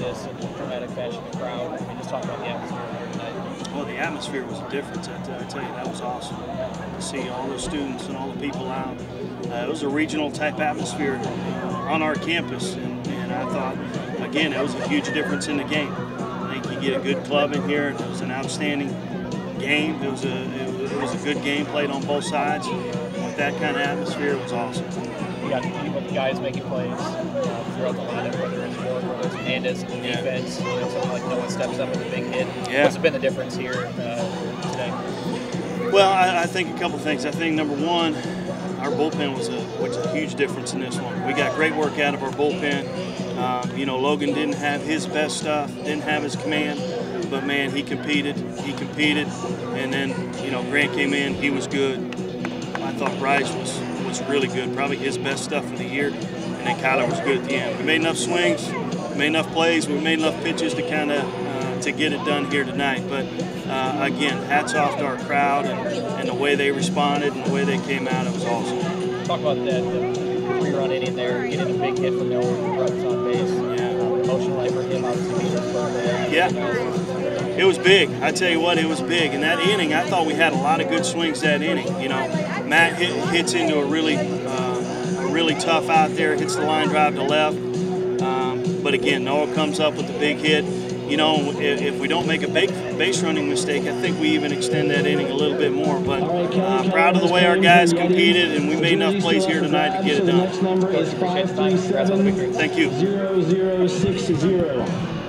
this in dramatic fashion. The crowd. I mean, just talk about the atmosphere here tonight. Well, the atmosphere was a difference. I, I tell you, that was awesome to see all the students and all the people out. Uh, it was a regional type atmosphere on our campus, and, and I thought, again, it was a huge difference in the game. I think you get a good club in here. It was an outstanding game. It was a it was, it was a good game played on both sides. With that kind of atmosphere, it was awesome. You got people, guys making plays uh, throughout the lineup, whether it's Ward, whether it's Hernandez, Yeah. defense, you know, someone like Noah steps up with a big hit. Yeah. What's been the difference here uh, today? Well, I, I think a couple things. I think number one, our bullpen was a was a huge difference in this one. We got great work out of our bullpen. Um, you know, Logan didn't have his best stuff, didn't have his command, but man, he competed. He competed, and then you know Grant came in. He was good. I thought Bryce was was really good, probably his best stuff of the year, and then Kyler was good at the end. We made enough swings, we made enough plays, we made enough pitches to kind of uh, to get it done here tonight. But uh, again, hats off to our crowd and, and the way they responded and the way they came out. It was awesome. Talk about that the three-run inning there, getting a big hit from Noah, runs on base. Yeah. Um, emotional for him, obviously being his birthday. Yeah. It was big. I tell you what, it was big. In that inning, I thought we had a lot of good swings that inning. You know, Matt hit, hits into a really, uh, a really tough out there, hits the line drive to left. Um, but again, Noah comes up with the big hit. You know, if, if we don't make a big base running mistake, I think we even extend that inning a little bit more. But uh, proud of the way our guys competed, and we made enough plays here tonight to get it done. Thank you. 537 0060.